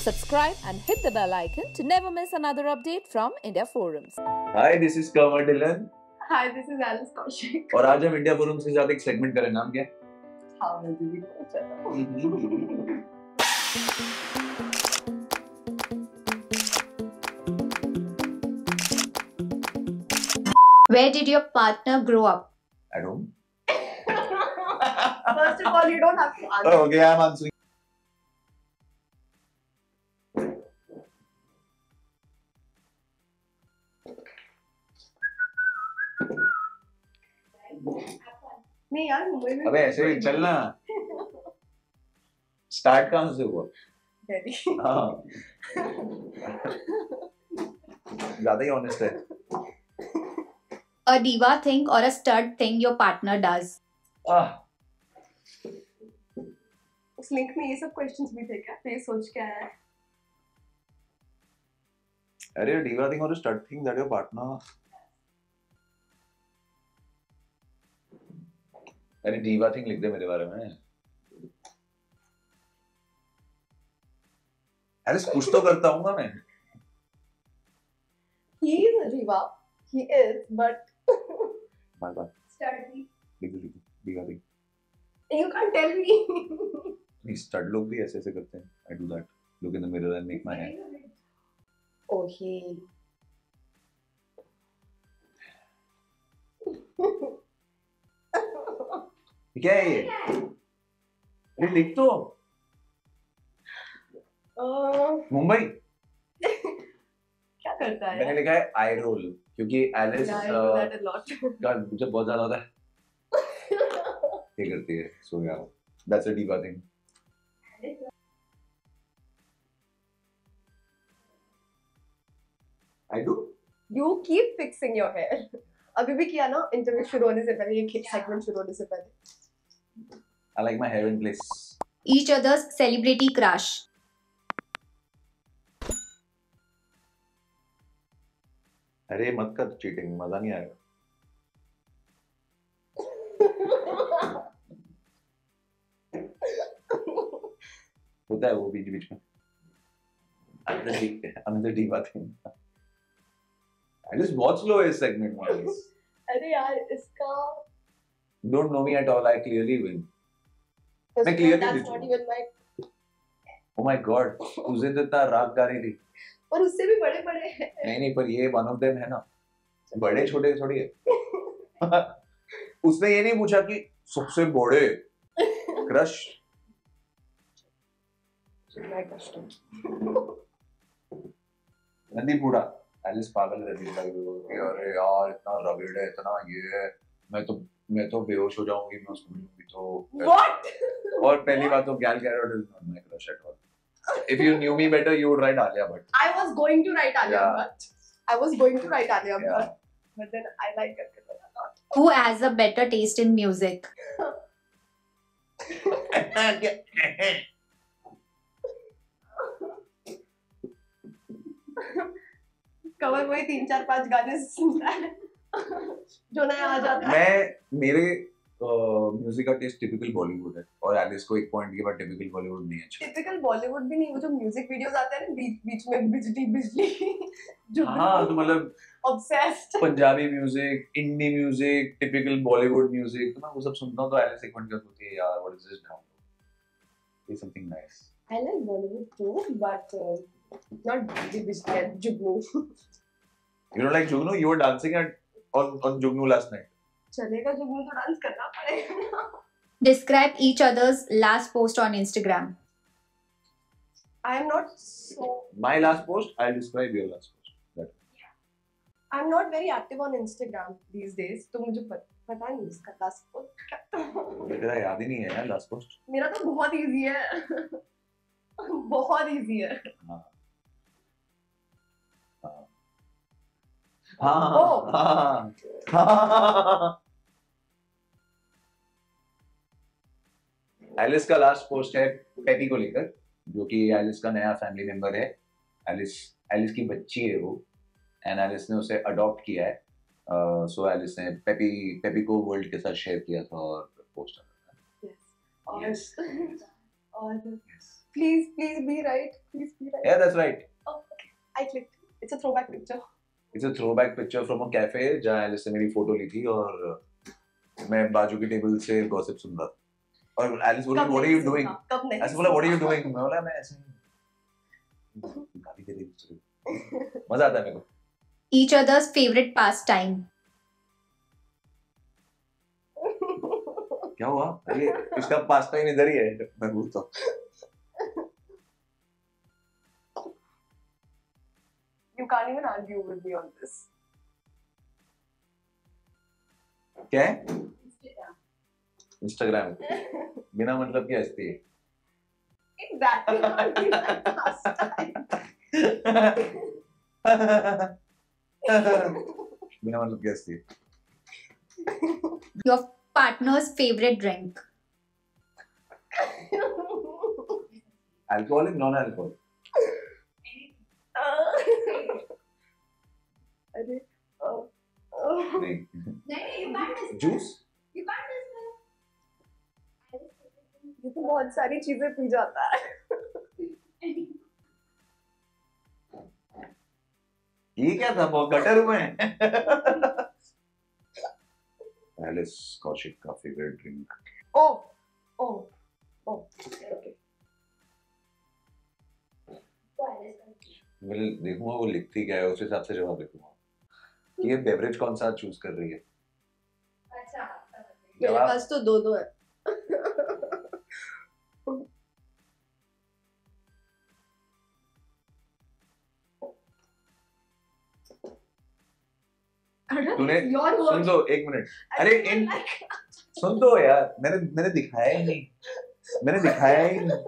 Subscribe and hit the bell icon to never miss another update from India Forums. Hi this is Kamar Dylan Hi, this is Alice Kaushik. और आज हम India forum के साथ एक segment करें नाम क्या है? How will we know each other? Where did your partner grow up? At home. First of all, you don't have to answer. Oh, okay, I'm answering. नहीं यार मुंबई में अबे ऐसे ही चलना। स्टार्ट कहाँ से हुआ? Very. हाँ। ज़्यादा ही ऑनेस्ट है। A diva thing or a stud thing your partner does? Ah. उस लिंक में ये सब क्वेश्चंस भी थे क्या? तो ये सोच के आया है। अरे डीवा थिंग और start thing that your partner अरे डीवा थिंग लिख दे मेरे बारे में। अरे कुछ तो करता हूँ ना मैं। He is Riva he is but my बात study लिख दे लिख diva thing you can't tell me नहीं स्टड लोग भी ऐसे ऐसे करते हैं। I do that look in the mirror and make my hand oh he क्या है ये? अरे लिख तो। uh, मुंबई। क्या करता है? मैंने लिखा है आई रोल क्योंकि एलिस. का मुझे बहुत ज़्यादा होता है। ये करती है सो या that's a diva thing I do you keep fixing your hair. अभी भी किया ना इंटरव्यू शुरू होने से पहले ये सेगमेंट शुरू होने से पहले। I like my hair in place Each other's celebrity crush. अरे मत कर चीटिंग मज़ा नहीं आएगा। होता है वो बीच बीच में। Diva thing एलिस बहुत स्लो है इस सेगमेंट में अरे यार इसका don't know me at all I clearly win मैं clearly That's even my god उस तो इतना राग गा रही थी। और उससे भी बड़े बड़े। हैं नहीं नहीं पर ये वन ऑफ़ देम है ना। बड़े छोटे थोड़ी है। उसने ये नहीं पूछा कि सबसे बड़े क्रश? बूढ़ा। एलिस पागल है वो अरे यार इतना रगड़ है इतना ये है। मैं तो मैं तो बेहोश हो जाऊँगी मैं उसको मिलूँगी तो What? और पहली बात तो Gal Gadot is not my crush at all if you knew me better you would write Alia Bhatt I was going to write Alia Yeah. Bhatt. I was going to write Alia Yeah. Bhatt, but then I like Katrina a lot. Who has a better taste in music? Cover वही तीन चार पाँच गाने सुनता है जो नया आ जाता है। मैं मेरे म्यूज़िक का टेस्ट टिपिकल बॉलीवुड है और एलिस को एक पॉइंट के बाद टिपिकल बॉलीवुड नहीं अच्छा टिपिकल बॉलीवुड भी नहीं वो जो म्यूज़िक वीडियोस आते हैं ना बीच बीच में बिजली बिजली जो हाँ तो मतलब obsessed Punjabi music indie music typical Bollywood music तो मैं वो सब सुनता हूँ तो एलिस एक पॉइंट के होती है यार व्हाट इज़ दिस डाउन ये something nice like Bollywood too, but uh, not Bijli Bijli Jugnu. You know like Jugnu you were dancing at on on Jugnu last night चलेगा जुगनू तो डांस करना पड़ेगा। Describe each other's last post on Instagram. I am not so my last post I describe your last post I'm not very active on Instagram these days, तो मुझे पत, पता नहीं इसका लास्ट पोस्ट क्या तेरा याद ही नहीं है यार लास्ट पोस्ट मेरा तो बहुत इजी है। बहुत इजी है। हाँ। हाँ. हाँ हाँ एलिस का लास्ट पोस्ट है पेपी को लेकर जो कि एलिस का नया फैमिली मेंबर है एलिस एलिस की बच्ची है वो एंड एलिस ने उसे अडॉप्ट किया है सो एलिस ने पेपी पेपी को वर्ल्ड के साथ शेयर किया था और पोस्ट और Yes. और yes. Please, please be right. Please be right. Yeah, that's right. Oh, okay. I clicked. It's a throwback It's a throwback picture from a cafe जहाँ Alice ने मेरी फ़ोटो ली थी और मैं बाजू की टेबल से गॉसिप सुन रहा था। और एलिस बोली व्हाट आर यू डूइंग ऐसे बोला व्हाट आर यू डूइंग मैं बोला मैं ऐसे गाली दे रही हूँ मज़ा आता है मेरे को। Each other's favorite pastime. क्या हुआ? अरे इसका पास टाइम इधर ही है मैं बोलता हूँ। You can't even argue with me on this. क्या है इंस्टाग्राम बिना मतलब की हंसती है Exactly. can't be my pastime. बिना मतलब की हंसती है Your partner's favorite drink. Alcoholic non alcoholic अरे नहीं। जूस ये तो बहुत सारी चीज़ें पी जाता है। ये क्या था वो गटर में एलिस कौशिक का favourite drink oh oh oh okay मैं देखूँगा वो लिखती क्या है उस हिसाब से जवाब लिखूँगा। कि ये बेवरेज कौन सा चूज़ कर रही है? अच्छा मेरे पास तो दो दो है। तूने सुन दो एक मिनट अरे इन- सुन दो यार मैंने मैंने दिखाया ही नहीं। मैंने दिखाया ही नहीं।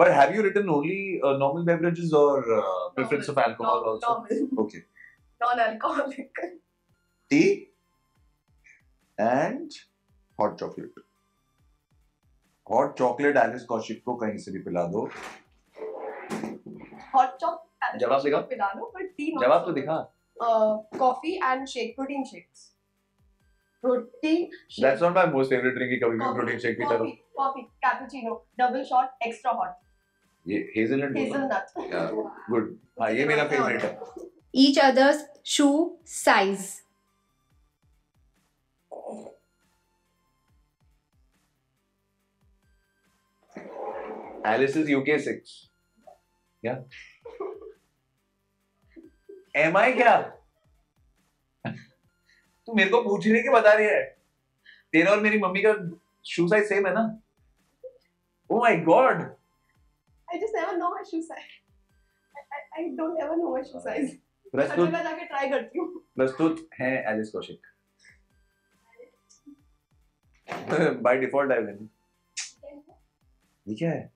But have you written only uh, normal beverages or uh, preference of alcohol Non-alcoholic. Tea and hot chocolate. Kaushik को कहीं से भी पिला दो. जवाब दिखा? पिला तो दिखा uh, coffee and shake, protein shakes. Protein shake. That's not my most favorite कभी भी प्रोटीन शेक पीता coffee, coffee, cappuccino, double shot, extra hot, ये हेजलनट hazelnut. गुड हाँ ये मेरा फेवरेट है Each other's shoe size. Alice is UK six. क्या? Am I क्या? तू मेरे को पूछने के बता रही है तेरा और मेरी मम्मी का शू साइज़ सेम है ना Oh my god! I just never know my shoe size. I, I, I don't ever know my shoe size. अभी प्रस्तुत मैं जाके ट्राई करती हूँ. प्रस्तुत है Alice Kaushik by default I win ये क्या है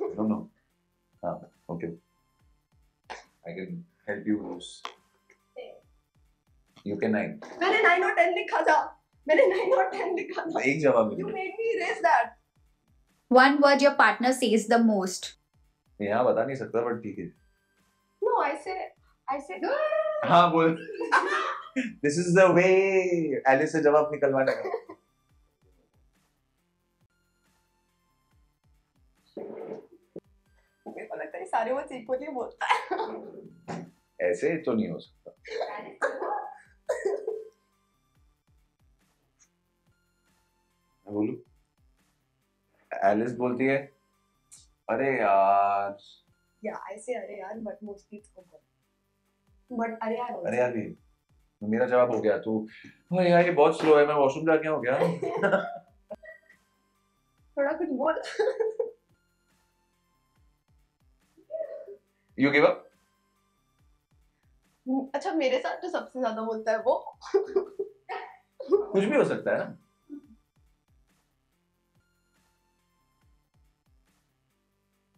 नो नो हाँ okay I can help you lose you can nine मैंने नाइन और टेन लिखा था. मैंने नाइन और टेन लिखा था. एक जवाब You मिला made me erase that. One word your partner says the most. यहाँ बता नहीं सकता बट ठीक है I I. हाँ बोल। This is the way Alice से जवाब निकलवाने का मेरे को लगता है सारे वर्ड्स इक्वली बोलता है. ऐसे तो नहीं हो सकता। बोलूँ। एलिस बोलती है अरे यार Yeah, I say अरे यार, but mostly it's over. But अरे यार. also. अरे यार भी मेरा जवाब हो गया तू "ओए यार ये बहुत स्लो है मैं वॉशरूम जाके हो गया थोड़ा कुछ बोल. यू गिव अप अच्छा मेरे साथ तो सबसे ज़्यादा बोलता है वो. कुछ भी हो सकता है ना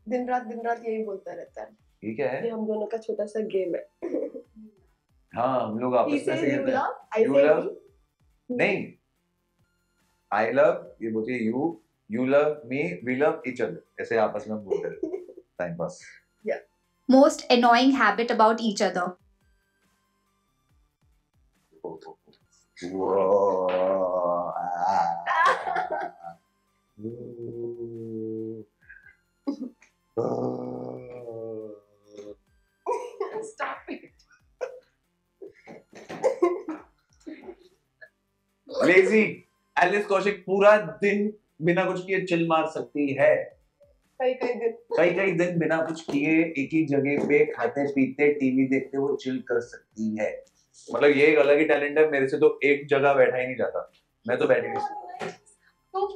दिन रात दिन रात यही बोलता रहता है. ये क्या है? ये हम दोनों का छोटा सा गेम है. हाँ हम लोग आपस में ऐसे खेलते हैं। love? me. नहीं। आई लव ये बोलती है you you love me we love each other ऐसे आपस में हम बोलते हैं। Time pass Most annoying habit about each other. Stop it. Lazy Alice Kaushik पूरा दिन बिना कुछ किए चिल मार सकती है। कई कई दिन। कई कई दिन बिना कुछ किए एक ही जगह पे खाते पीते टीवी देखते वो चिल कर सकती है। मतलब ये एक अलग ही टैलेंट है मेरे से तो एक जगह बैठा ही नहीं जाता। मैं तो बैठ ही नहीं सकता। तो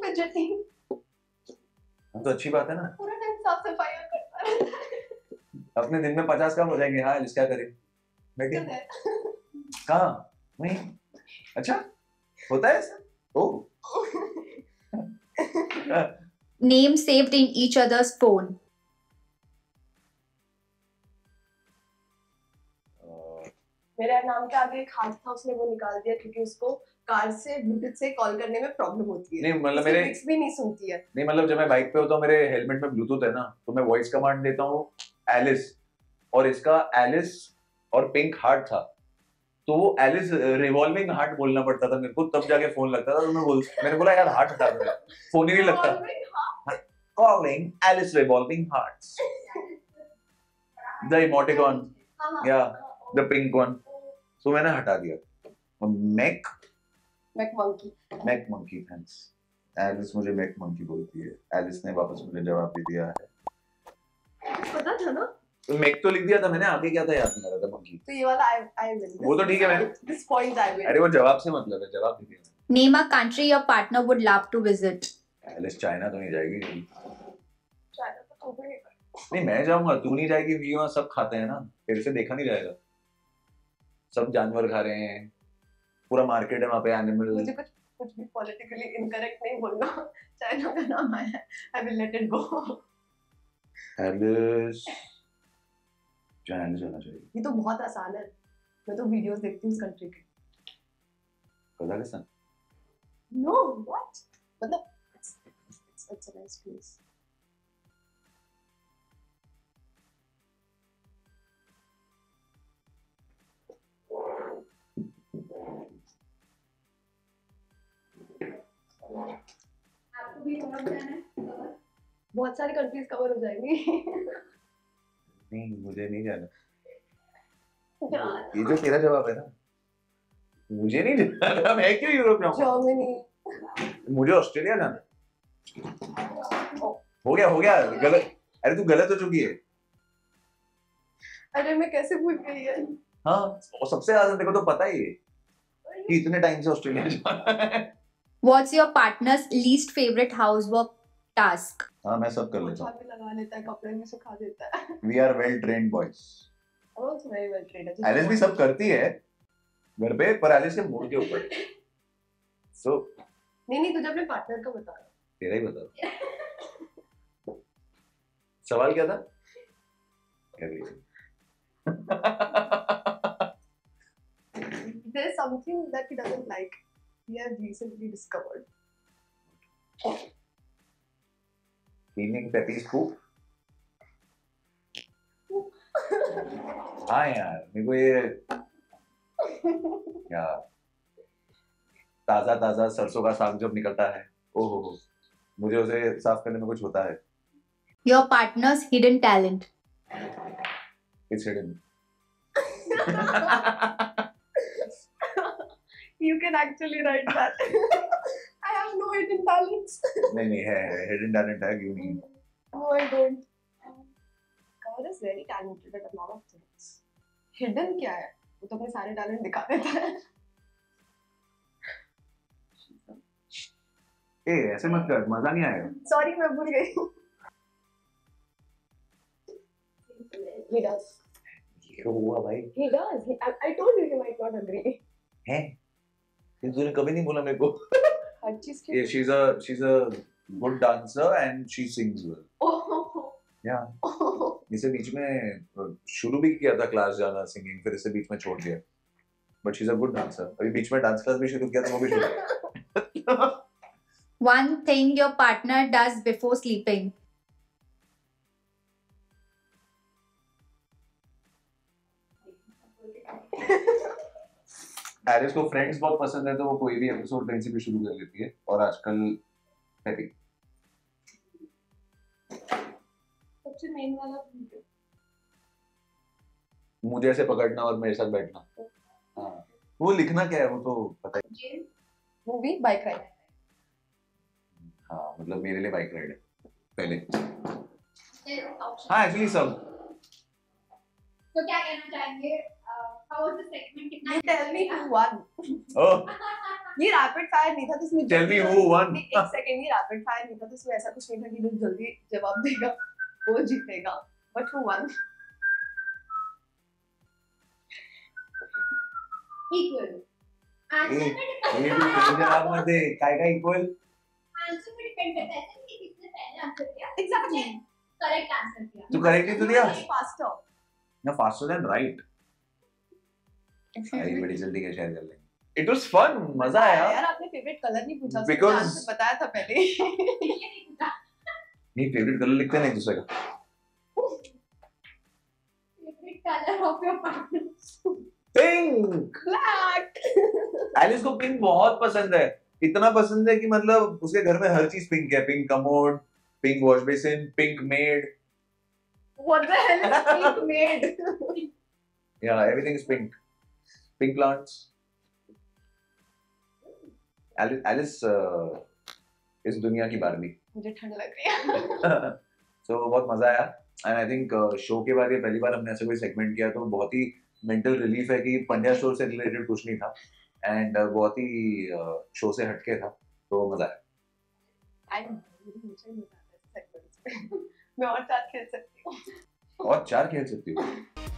हाँ, तो अच्छी बात है ना। पूरा साफ़ सफ़ाई करता रहता है। अपने दिन में पचास काम हो जाएँगे। हाँ क्या करें? बैठिए। तो। कहाँ? वहीं। अच्छा होता है ऐसा? ओ। Name saved in each other's phone. मेरे नाम के आगे एक हाथ था उसने वो निकाल दिया क्योंकि उसको कार से ब्लूटूथ से कॉल करने में प्रॉब्लम होती है। नहीं मतलब मेरे भी नहीं सुनती है। नहीं मतलब जब मैं बाइक पे होता हूँ मेरे हेलमेट में ब्लूटूथ है ना तो मैं वॉइस कमांड देता हूँ एलिस और इसका एलिस और पिंक हार्ट था। तो वो एलिस रिवॉल्विंग हार्ट बोलना पड़ता था मेरे को तब जाके फ़ोन लगता था तो मैं बोल मैंने बोला यार हार्ट हटा दो फ़ोन ही नहीं लगता। Calling Alice revolving hearts the emoticon या द पिंक वन तो मैंने हटा दिया। Mac Mac monkey. Mac monkey thanks Alice मुझे मैक मंकी बोलती है। एलिस ने वापस मुझे जवाब दे दिया है। पता था ना? मैक तो लिख दिया था मैंने आगे क्या था याद नहीं आ रहा था मंकी तो ये वाला I I win. वो तो ठीक है, मैं- This point I win. अरे वो जवाब से मतलब है जवाब दे दिया Name a country your partner would love to visit. Alice China तो नहीं जाएगी। China तो तू नहीं मैं जाऊँगा तू नहीं जाएगी वहाँ सब खाते हैं ना। तेरे से देखा नहीं जाएगा। सब जानवर खा रहे हैं। पूरा मार्केट है वहाँ पे एनिमल मुझे कुछ कुछ भी पॉलिटिकली इनकरेक्ट नहीं बोलना। चाइना का नाम आया है। I will let it go Alice China जाना चाहिए। ये तो बहुत आसान है। मैं तो वीडियोस देखती हूँ उस कंट्री के। कजाकिस्तान? नो व्हाट मतलब it's it's it's a nice बहुत सारी कंट्रीज़ कवर हो जाएँगी। नहीं मुझे नहीं जाना। ये जो तेरा जवाब है ना मुझे नहीं जाना। मैं क्यों यूरोप जाऊँगा जर्मनी। मुझे ऑस्ट्रेलिया जाना हो। गया हो गया। गलत। अरे तू गलत हो चुकी है। अरे मैं कैसे भूल गई है हाँ और सबसे ज़्यादा देखो तो पता ही है कि इतने टाइम से ऑस्ट्रेलिया जाना है। What's your partner's least favorite housework task? हाँ मैं सब कर लेता भी लगा लेता है कपड़े भी सुखा देता है हूँ we are well trained boys I'm also very well trained. Alice भी सब करती है घर पे पर एलिस के मूड के ऊपर सो नहीं नहीं तुझे अपने पार्टनर का बता तेरा ही बता सवाल क्या था क्या कही थी? There's something that he doesn't like. we have recently discovered. Meaning that is true? हाँ यार मेरे को ये क्या ताज़ा ताज़ा सरसों का साग जब निकलता है ओह मुझे उसे साफ़ करने में कुछ होता है। Your partners hidden talent it's hidden you can actually write that. I have no hidden talents. नहीं नहीं है हिडन टैलेंट है क्यों नहीं No, I don't. God is very talented at a lot of things. Hidden क्या है? वो तो अपने सारे टैलेंट दिखा देता है. ए ऐसे मत कर मज़ा नहीं आएगा Sorry, मैं भूल गई. He does. क्या हुआ भाई He does. He, I, I told you he might not agree. है ये तूने कभी नहीं बोला मेरे को हर चीज़ के. She is a she is a good dancer and she sings well. या इसे बीच में शुरू भी किया था क्लास जाना सिंगिंग फिर इसे बीच में छोड़ दिया but she is a good dancer अभी बीच में डांस क्लास भी शुरू किया था वो भी छोड़ दिया One thing your partner does before sleeping. Harris को फ्रेंड्स बहुत पसंद है तो वो कोई भी एपिसोड कहीं से भी शुरू कर लेती है। और आजकल है सबसे मेन वाला मुझे ऐसे पकड़ना और मेरे साथ बैठना। हाँ। वो लिखना क्या है वो तो पता ही मूवी बाइक राइड हाँ मतलब मेरे लिए बाइक राइड है पहले। हाँ एक्चुअली सब। तो क्या कहना चाहेंगे? कितना. ओह ये रैपिड फायर नहीं था तो इसमें Tell me जल्दी- who won. नहीं, एक सेकंड ये रैपिड फायर नहीं था तो इसमें ऐसा कुछ नहीं था कि जो जल्दी जवाब देगा वो जीतेगा। But who won equal answer पे ये भी जवाब मत दे काय काय इक्वल आंसर पे डिपेंड करता है। कि किसने पहले आंसर किया। एग्जैक्टली करेक्ट आंसर किया। तू करेक्ट ही तो दिया। फास्टर ना फास्टर देन राइट आई बड़ी जल्दी शेयर कर लेंगे। इट वाज फन मज़ा आया। यार आपने फेवरेट कलर नहीं पूछा आंसर बताया था पहले। नहीं फेवरेट कलर लिखते नहीं दूसरे का। Favourite colour of your partner pink black Alice को पिंक बहुत पसंद है। इतना पसंद है कि मतलब उसके घर में हर चीज़ पिंक है। Pink commode pink wash basin pink maid what the hell is pink maid या everything is pink pink plants Alice Alice इस दुनिया की बारबी मुझे ठंड लग रही है। सो बहुत मज़ा आया। एंड आई थिंक शो के बाद ये पहली बार हमने ऐसा कोई सेगमेंट किया तो बहुत ही मेंटल रिलीफ है कि पंड्या शो से रिलेटेड कुछ नहीं था। एंड बहुत ही शो से हटके था। तो मज़ा आया। मैं और चार खेल सकती हूँ। और चार खेल सकती हूँ।